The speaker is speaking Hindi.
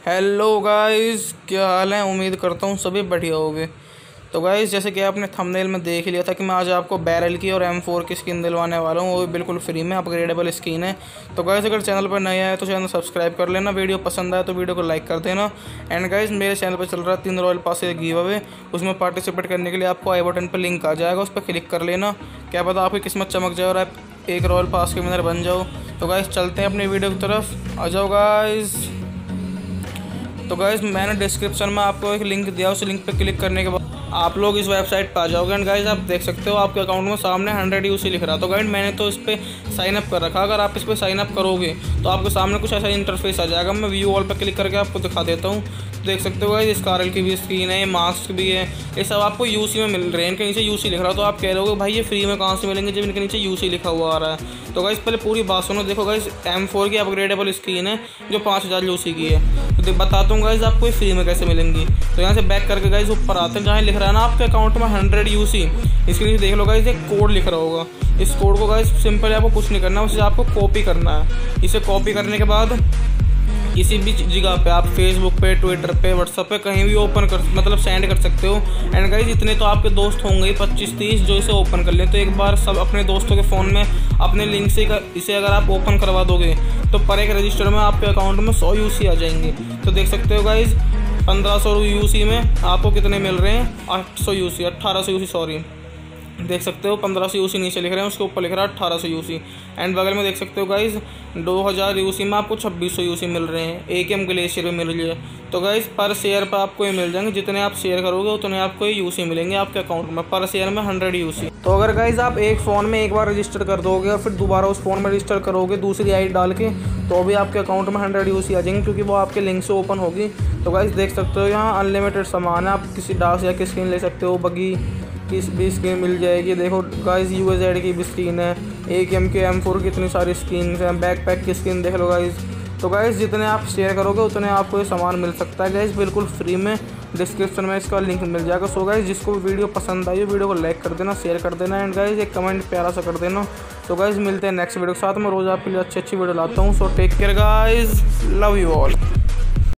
हेलो गाइस क्या हाल है? उम्मीद करता हूँ सभी बढ़िया होगे। तो गाइस जैसे कि आपने थंबनेल में देख लिया था कि मैं आज आपको बैरल की और एम फोर की स्किन दिलवाने वाला हूँ, वो भी बिल्कुल फ्री में अपग्रेडेबल स्किन है। तो गाइस अगर चैनल पर नया है तो चैनल सब्सक्राइब कर लेना, वीडियो पसंद आए तो वीडियो को लाइक कर देना। एंड गाइस मेरे चैनल पर चल रहा है तीन रॉयल पास गिव अवे उसमें पार्टिसिपेट करने के लिए आपको आई बटन पर लिंक आ जाएगा, उस पर क्लिक कर लेना। क्या पता आपकी किस्मत चमक जाए और आप एक रॉयल पास के विनर बन जाओ। तो गाइस चलते हैं अपनी वीडियो की तरफ़। आ जाओ गाइस तो गाइज़ मैंने डिस्क्रिप्शन में आपको एक लिंक दिया, उस लिंक पर क्लिक करने के बाद आप लोग इस वेबसाइट पर आ जाओगे। एंड गाइज़ आप देख सकते हो, आपके अकाउंट में सामने हंड्रेड यूसी लिख रहा तो गाइड मैंने तो इस पर साइन अप कर रखा अगर आप इस पर साइन अप करोगे तो आपके सामने कुछ ऐसा इंटरफेस आ जाएगा। मैं व्यू ऑल पर क्लिक करके आपको दिखा देता हूँ। देख सकते हो गाइज़ स्कारल की भी स्क्रीन है मास्क भी है। ये सब आपको यूसी में मिल रहे हैं। इनके नीचे यूसी लिख रहा तो आप कह रहे हो भाई, ये फ्री में कहाँ से मिलेंगे जब इनके नीचे यूसी लिखा हुआ आ रहा है। तो गाइज़ पहले पूरी बात सुनो। देखो गाइज़ एम की अपग्रेडेबल स्क्रीन है, जो पाँच हज़ार की है। तो बता हूँ गाइज़ आपको ये फ्री में कैसे मिलेंगी। तो यहाँ से बैक करके गाइज़ ऊपर आते हैं। जहाँ लिख रहा है ना आपके अकाउंट में हंड्रेड यूसी इसके लिए देख लो गाइज़ एक कोड लिख रहा होगा। इस कोड को गाइज़ सिंपल आपको कुछ नहीं करना, उसे आपको कॉपी करना है। इसे कॉपी करने के बाद किसी भी जगह पे आप फेसबुक पे ट्विटर पे व्हाट्सअप पे कहीं भी ओपन कर मतलब सेंड कर सकते हो। एंड गाइज़ इतने तो आपके दोस्त होंगे पच्चीस तीस जो इसे ओपन कर लें। तो एक बार सब अपने दोस्तों के फ़ोन में अपने लिंक से कर, इसे अगर आप ओपन करवा दोगे तो पर एक रजिस्टर में आपके अकाउंट में सौ यूसी आ जाएँगे। तो देख सकते हो गाइज़ पंद्रह सौ यूसी में आपको कितने मिल रहे हैं? आठ सौ यूसी अट्ठारह सौ यूसी सॉरी देख सकते हो, पंद्रह सौ यूसी नीचे लिख रहे हैं, उसके ऊपर लिख रहा है अट्ठारह सौ यूसी एंड बगल में देख सकते हो गाइज़ दो हज़ार यूसी में आपको छब्बीस सौ यूसी मिल रहे हैं। एक एम ग्लेशियर में मिल रही है। तो गाइज़ पर शेयर पर आपको ये मिल जाएँगे, जितने आप शेयर करोगे, उतने आपको ये यूसी मिलेंगे आपके अकाउंट में। पर शेयर में हंड्रेड यूसी तो अगर गाइज़ आप एक फ़ोन में एक बार रजिस्टर कर दोगे और फिर दोबारा उस फ़ोन में रजिस्टर करोगे दूसरी आई डाल के तो भी आपके अकाउंट में हंड्रेड यूसी आ जाएँगे, क्योंकि वो आपके लिंक से ओपन होगी। तो गाइज़ देख सकते हो यहाँ अनलिमिटेड सामान है, आप किसी डाक या की स्क्रीन ले सकते हो, बगी की भी स्क्रीन मिल जाएगी? देखो गाइस यू की भी स्क्रीन है। एक एम के एम फोर की इतनी सारी स्क्रीन हैं। बैक पैक की स्क्रीन देख लो गाइस तो गाइस जितने आप शेयर करोगे, उतने आपको ये सामान मिल सकता है। गाइस बिल्कुल फ्री में डिस्क्रिप्शन में इसका लिंक मिल जाएगा। सो गाइस जिसको वीडियो पसंद आई हो वीडियो को लाइक कर देना शेयर कर देना। एंड गाइस एक कमेंट प्यारा सा कर देना। तो गाइस मिलते हैं नेक्स्ट वीडियो के साथ। में रोज़ आपके लिए अच्छी अच्छी वीडियो लाता हूँ। So take care guys love you all